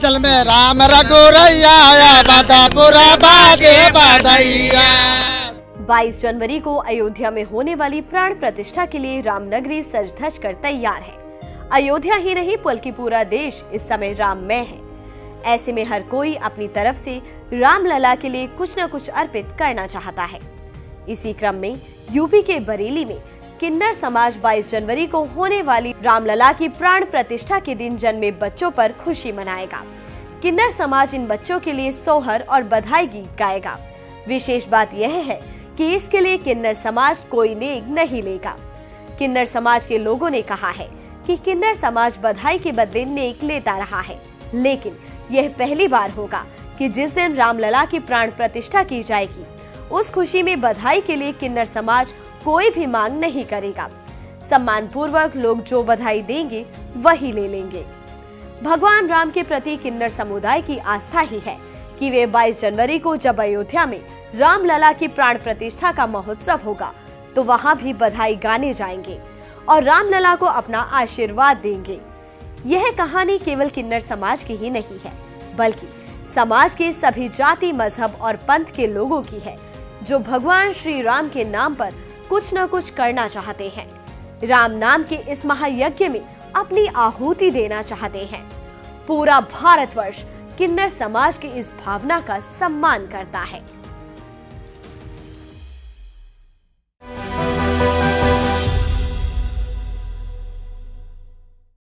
चल में राम रघुरैया बदापुरा बागे बधैया 22 जनवरी को अयोध्या में होने वाली प्राण प्रतिष्ठा के लिए रामनगरी सज धज कर तैयार है। अयोध्या ही नहीं बल्कि पूरा देश इस समय राममय है। ऐसे में हर कोई अपनी तरफ़ से रामलला के लिए कुछ न कुछ अर्पित करना चाहता है। इसी क्रम में यूपी के बरेली में किन्नर समाज 22 जनवरी को होने वाली रामलला की प्राण प्रतिष्ठा के दिन जन्मे बच्चों पर खुशी मनाएगा। किन्नर समाज इन बच्चों के लिए सोहर और बधाई गीत गाएगा। विशेष बात यह है कि इसके लिए किन्नर समाज कोई नेक नहीं लेगा। किन्नर समाज के लोगों ने कहा है कि किन्नर समाज बधाई के बदले नेक लेता रहा है। लेकिन यह पहली बार होगा कि जिस दिन रामलला की प्राण प्रतिष्ठा की जाएगी, उस खुशी में बधाई के लिए किन्नर समाज कोई भी मांग नहीं करेगा। सम्मान पूर्वक लोग जो बधाई देंगे, वही ले लेंगे। भगवान राम के प्रति किन्नर समुदाय की आस्था ही है कि वे 22 जनवरी को जब अयोध्या में रामलला की प्राण प्रतिष्ठा का महोत्सव होगा तो वहाँ भी बधाई गाने जाएँगे और रामलला को अपना आशीर्वाद देंगे। यह कहानी केवल किन्नर समाज की ही नहीं है, बल्कि समाज के सभी जाति, मज़हब और पंथ के लोगों की है, जो भगवान श्री राम के नाम पर कुछ न कुछ करना चाहते हैं। राम नाम के इस महायज्ञ में अपनी आहुति देना चाहते हैं। पूरा भारतवर्ष किन्नर समाज की इस भावना का सम्मान करता है।